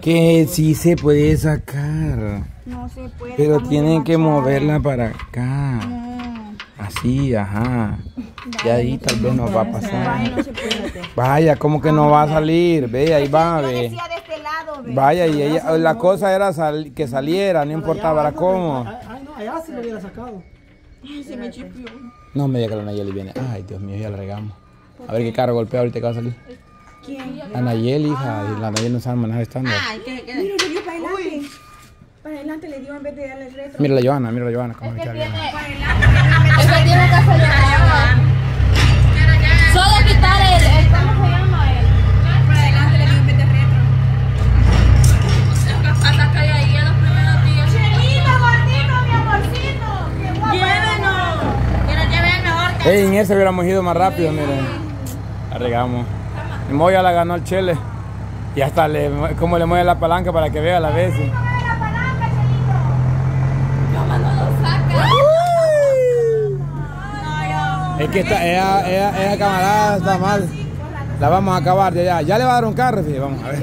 Que sí se puede sacar. No se puede. Pero tienen que moverla para acá. No. Así, ajá. Y ahí tal vez nos va a Vaya, pasar. no se puede. Vaya, ¿cómo que no va a salir? Ve, ahí va, ve. decía de este lado, ve. Vaya, y ella, la cosa era sal- que saliera, no importaba cómo. Ay, no, allá se lo hubiera sacado. Ay, se me chipió. No me diga que la Nayeli viene. Ay, Dios mío, ya la regamos. A ver qué carro golpea ahorita que va a salir. ¿Quién? La Nayeli, hija, y la Nayeli no sabe manejar estándar. Ay, que Mira, le dio para adelante. Para adelante le dio en vez de darle el retro. Mira la Joana, mira la Joana, cómo queda. Para adelante. Tiene que acelerar. Solo quitar el, el- ¿cómo se llama? El, Para adelante le dio en vez de retro. que ahí a los primeros días. Chelito, gordito, mi amorcito. Qué guapo. Llévenos. Que nos lleven mejor Ey, en ese hubiéramos ido más rápido, miren. La Y Moya la ganó el Chele. Y hasta le, como le mueve la palanca para que vea a la vez. la palanca, Chelito. Mamá no lo saca. Es que esta, esa, esa, esa camarada está mal. La vamos a acabar ya, ya. Ya le va a dar un carro, fíjate, vamos a ver.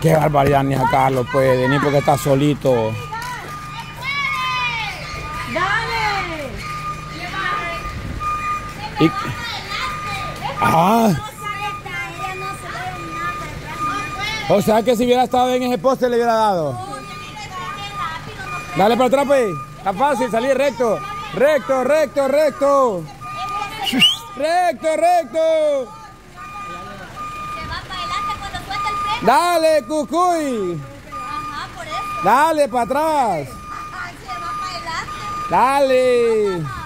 Qué barbaridad, ni sacarlo puede, ni porque está solito. Y... Ah, o sea que si hubiera estado en ese poste le hubiera dado. Dale para atrás, pues. Está fácil, salir recto. Recto, recto, recto. Recto, recto. Se va para adelante cuando suelta el freno. Dale, cucuy. Ajá, por eso. Dale para atrás. Ay, se va para adelante. Dale.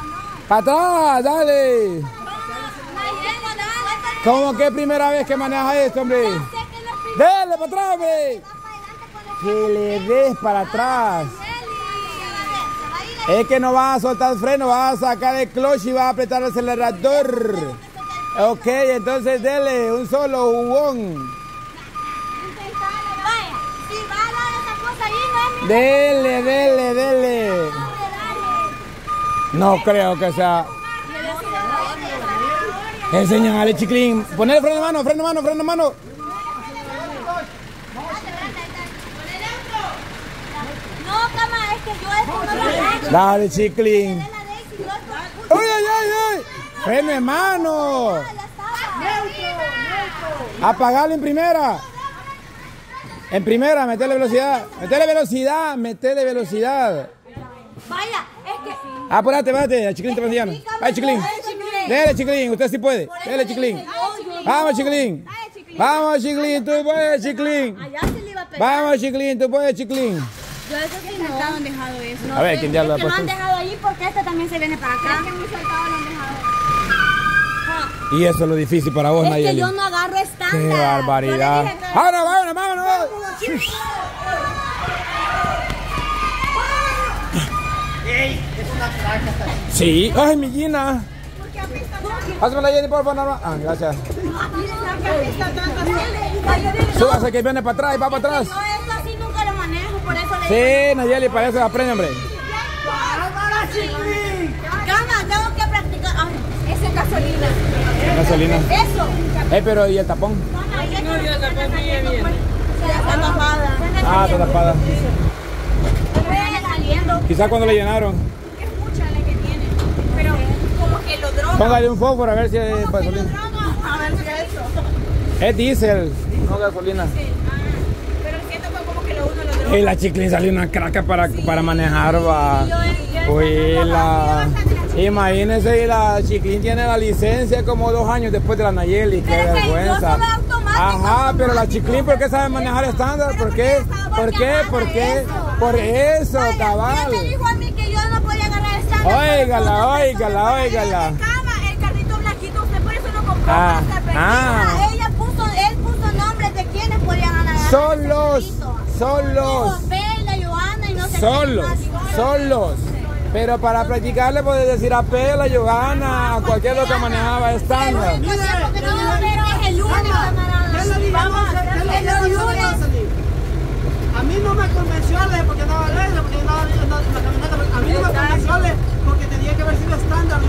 Para atrás, dale. ¿Cómo que es primera vez que maneja esto, hombre? Dale para atrás, hombre. Que le des para atrás. Es que no vas a soltar el freno, vas a sacar el clutch y vas a apretar el acelerador. Ok, entonces dele un solo jugón. Dele, dele, dele. No creo que sea. Enséñale, chiclín. Ponle freno de mano, freno de mano, freno de mano. No, cama, es que yo esto no lo. Dale, chiclín. ¡Ay, ay, ay, ay! ¡Freno de mano! Apagalo en primera. En primera, metele velocidad. Metele velocidad, metele velocidad. Vaya, es que. Apúrate, espérate, a Chiclín te bendiga. Ay, Chiclín. Dele, Chiclín, usted sí puede. Dele, Chiclín. Vamos, Chiclín. Vamos, Chiclín, tú puedes, Chiclín. Allá se le iba a pegar. Vamos, Chiclín, tú puedes, Chiclín. Yo eso sí no. han dejado eso? A ver, ¿quién diablo ha Es que lo han puesto? dejado ahí porque este también se viene para acá. Es que muy soltado lo han dejado. Y eso es lo difícil para vos, Es que Nayeli. yo no agarro estándar. Qué barbaridad. que- Vámonos, vámonos, vámonos. Sí. Ay, mi Gina. Pásame la Jenny, por favor. Norma. Ah, gracias. Súbase que viene para atrás y va para atrás. Yo esto así nunca lo manejo, por eso le Sí, Nayeli, para eso aprende, hombre. Gama, tengo que practicar. Ay, esa es gasolina. Gasolina. Eso. Eh, pero ¿y el tapón? Gama, y esto no, está saliendo, pues. Está tapada. Ah, está tapada. Quizás cuando le llenaron. Es mucha la que tiene. Pero como que lo droga. Póngale un fósforo a ver si es gasolina. A ver si es eso. Es diésel, no gasolina. Pero siento que como que lo uno lo droga. Y la chiclín salió una craca para, para manejar, va. La... Imagínense, y la chiquín tiene la licencia como dos años después de la Nayeli, qué vergüenza. Ajá, pero la chiclín, ¿por qué sabe manejar estándar? ¿Por qué? ¿Por qué? ¿Por qué? Por eso, cabal. ella me dijo a mí que yo no podía agarrar estándar. Óigala, óigala, óigala. El carrito blanquito, usted por eso lo compró Ah, ah. Ella puso, él puso nombres de quienes podían agarrar. Son los, son los. Joana y no sé quién más. solos. Pero para practicarle puedes decir a Pela, Giovanna, a cualquier lo que manejaba estándar. No, pero es el lunes, camarada. Los ¿Qué le lunes. A mí no me convenció porque andaba lejos, porque andaba la camioneta. A mí no me convenció Ale, porque tenía que haber sido estándar.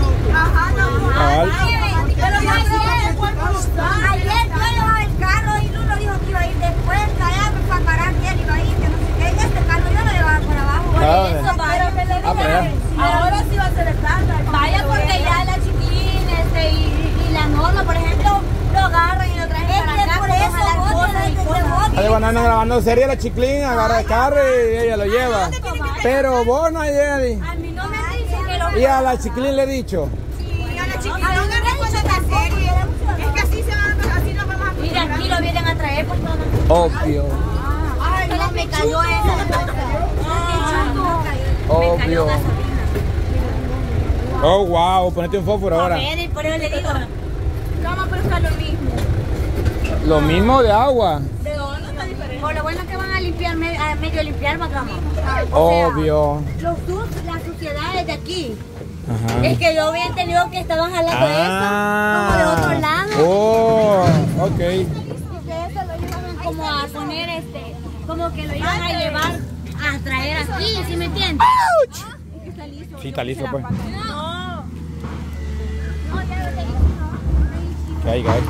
Andan grabando serie, la chiclín agarra el carro y ella lo lleva. Pero vos no, Yedi. A mí no me dicen que lo Y a la chiclín le he dicho. Y a la chiquita no serie. Es que así se van, así nos vamos a Mira, aquí lo vienen a traer por todo. Obvio. Ay, no me cayó esa. Obvio. Oh, wow, ponete un fósforo ahora. por eso le digo. Vamos a buscar lo mismo. Lo mismo de agua. ¿De dónde está diferente? Por lo bueno que van a limpiar, me- a medio limpiar, vamos. Obvio. Los sus, las suciedades de aquí. Ajá. Es que yo había entendido que estaban jalando eso, como de otro lado. Ah. Oh, ok. Que eso lo iban como a poner este, como que lo iban a llevar a traer aquí, ¿sí me entiendes? Sí, está listo, pues. No. No, ya lo tengo. Que hay, que hay.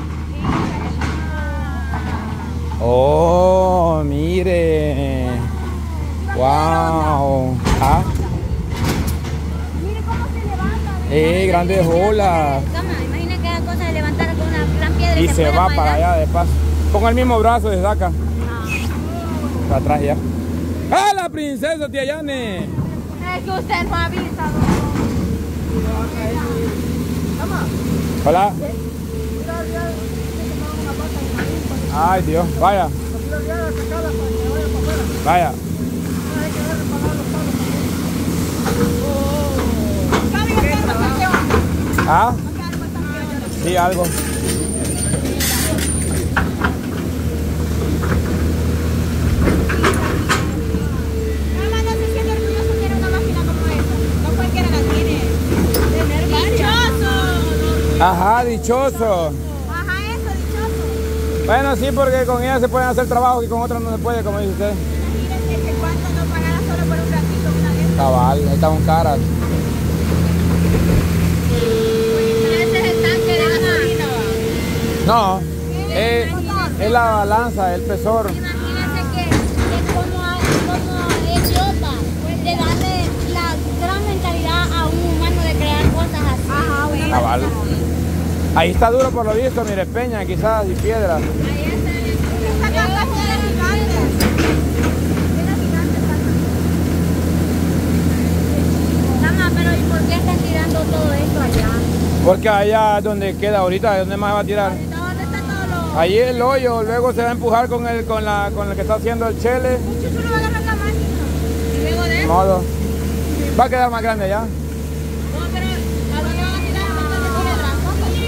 Oh, mire. Wow. Ah, Mire cómo se levanta. eh, grandes olas. Cama, imagina que la cosa de levantar con una gran piedra Y se va para allá de paso. Con el mismo brazo se saca. Para atrás ya. ¡Ah, la princesa Tiayane! Es que usted no avisa. Hola. Ay, Dios, vaya. Vaya. ¿Ah? Sí, algo. Ajá, dichoso. Bueno, sí, porque con ella se pueden hacer trabajos y con otras no se puede, como dice usted. Que cuánto no pagara solo por un ratito una. Cabal, ahí están caras. No, es, es la balanza, el pesor. Imagínense que, que como, como idiota de darle la gran mentalidad a un humano de crear cosas así. Ajá, Cabal. Ahí está duro por lo visto, mire, peña quizás y piedras. Esa casa es de gigantes. Mamá, pero ¿y por qué están tirando todo esto allá? Porque allá donde queda ahorita, ¿dónde más va a tirar? ¿Dónde está todo lo...? Ahí el hoyo, luego se va a empujar con el, con la, con el que está haciendo el chele. Mucho solo va a agarrar la máquina. Y luego de modo. Va a quedar más grande ya. No, pero ¿a dónde van a tirar un montón de piedras?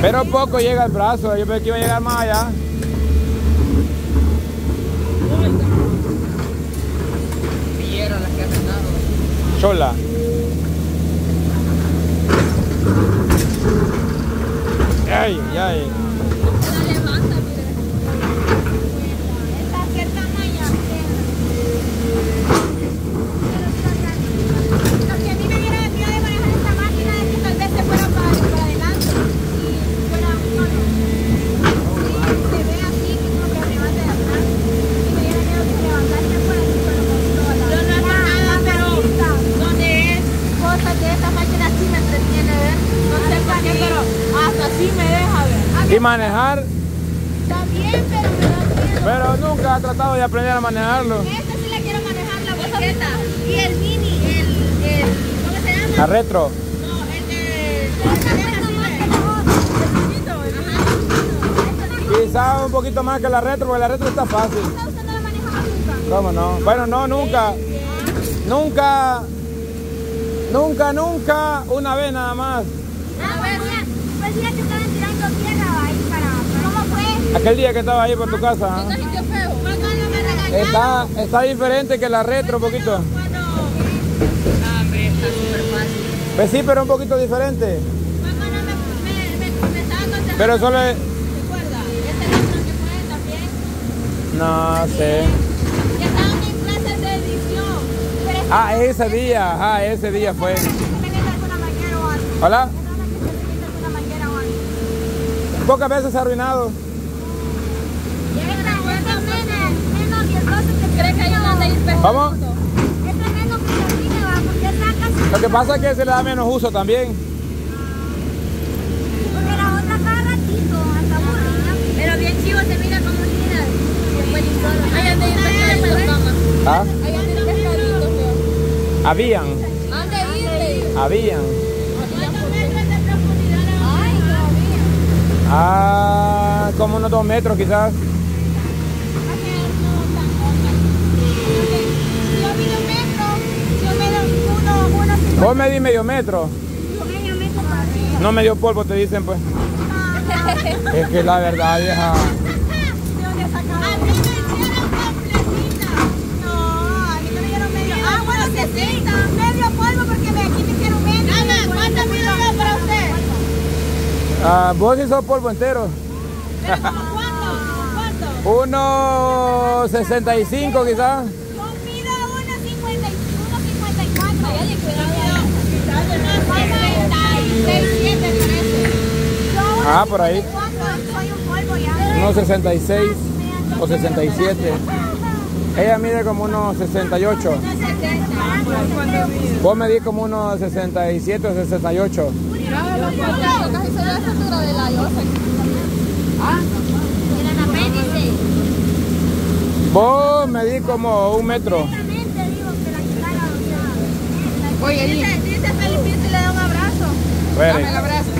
Pero poco llega el brazo. Yo pensé que iba a llegar más allá. Que. Chola. Ay, ay. La levanta, mire. Esta cierta maña. Lo que a mí me hubiera miedo de manejar esta máquina es que tal vez se fuera para, para adelante y fuera un solo. Sí, se ve así que como que levante de atrás. Y me hubiera miedo que se levantase fuera así solo con toda la... Yo no hago nada, pero donde es cosas de esta máquina sí me entretiene ver. No sé por qué, pero hasta así me deja ver. Y manejar, También, pero me da miedo. pero nunca ha tratado de aprender a manejarlo. Esta sí la quiero manejar, la bicicleta. Y el mini, el, el, ¿cómo se llama? A retro. No, el de... Quizás un poquito más que la retro, porque la retro está fácil. ¿Esta usted no la manejaba nunca? ¿Cómo no? Bueno, no, nunca. Nunca. Nunca, nunca. Una vez nada más. Ah, pues mira, pues mira que estaban tirando tierra ahí para... ¿Cómo fue? Aquel día que estaba ahí por tu casa. ¿ah? Está, está diferente que la retro un poquito. Cuando... Hombre, está súper fácil. Pues sí, pero un poquito diferente. Pero solo es... Este otro que fue también. No sé. Que estaban en clases de edición. Ah, ese día, ah, ese día fue. Hola. Pocas veces se ha arruinado. Sacas Lo que pasa es que se le da menos uso también. Porque la otra cada ratito, hasta aburrida. Pero bien chivo se mira como unidad. Después solo. Hay ande pescadito, mamá. ¿Ah? Hay ande pescadito, feo. Habían, Ande irle. habían. ¿Cuántos metros de profundidad Ay, todavía. Ah, como unos dos metros quizás. Yo mido un metro, yo mido uno, uno cincuenta, Vos medís medio metro. medio. No medio polvo te dicen pues. Es que la verdad, vieja. A mí me hicieron completita. No, a mí me dieron medio. Ah, bueno, 60. Medio polvo porque me, aquí me hicieron medio. Ana, ¿cuánto mido yo para usted? Ah, vos sí sos polvo entero. ¿Pero como cuánto? ¿Cuánto? Unos 65 quizás. Yo mido 1,54. Ay, cuidado. 66, 7 parece. Yo Ah, por ahí. 1,54, Soy un polvo ya. Unos 66 o 67. Ella mide como unos 68. Vos medís como unos 67 o 68. Casi soy la estatura de la Yosa. Era el apéndice. Vos medís como un metro. Oye, Dice, Felipe le da un abrazo. Espere. Dame el abrazo.